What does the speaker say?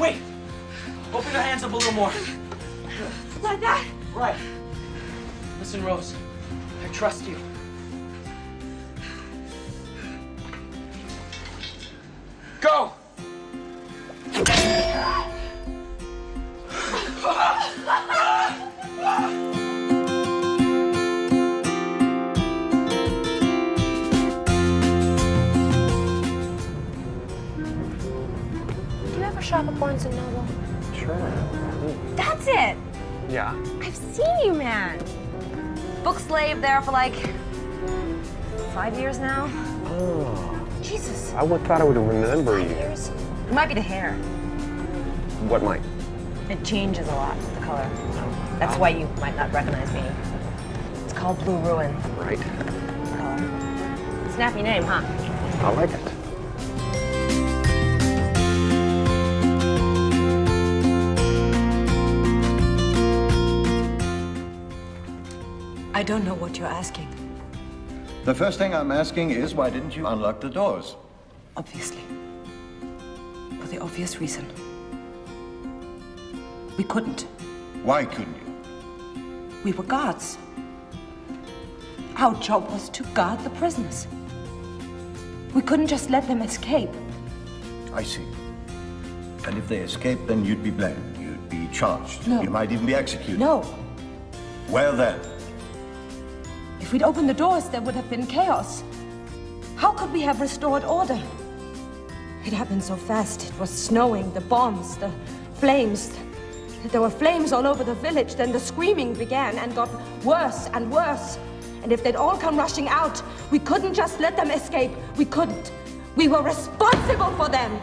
Wait. Open your hands up a little more. Like that? Right. Listen, Rose. I trust you. Go! Shop at Barnes and Noble? Sure. That's it. Yeah. I've seen you, man. Book slave there for like five years now. Oh. Jesus. I would thought I would remember Five you. years. It might be the hair. What might? It changes a lot, the color. That's oh. why you might not recognize me. It's called Blue Ruin. Right. Color. Snappy name, huh? I like it. I don't know what you're asking. The first thing I'm asking is why didn't you unlock the doors? Obviously. For the obvious reason. We couldn't. Why couldn't you? We were guards. Our job was to guard the prisoners. We couldn't just let them escape. I see. And if they escaped, then you'd be blamed. You'd be charged. No. You might even be executed. No. Well then, If we'd opened the doors, there would have been chaos. How could we have restored order? It happened so fast. It was snowing, the bombs, the flames. There were flames all over the village. Then the screaming began and got worse and worse. And if they'd all come rushing out, we couldn't just let them escape. We couldn't. We were responsible for them.